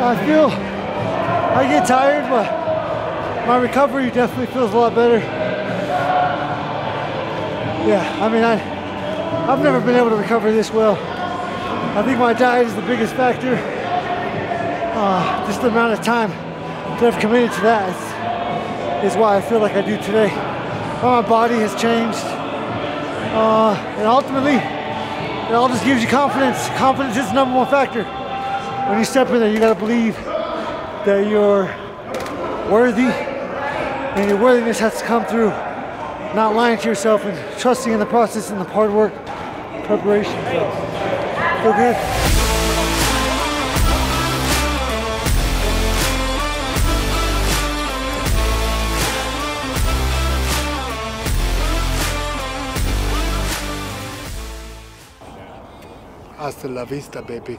I feel I get tired, but my recovery definitely feels a lot better. Yeah, I mean, I, I've never been able to recover this well. I think my diet is the biggest factor. Uh, just the amount of time that I've committed to that is, is why I feel like I do today. My body has changed. Uh, and ultimately, it all just gives you confidence. Confidence is the number one factor. When you step in there, you gotta believe that you're worthy and your worthiness has to come through not lying to yourself and trusting in the process and the hard work, preparation. So, feel good. Hasta la vista, baby.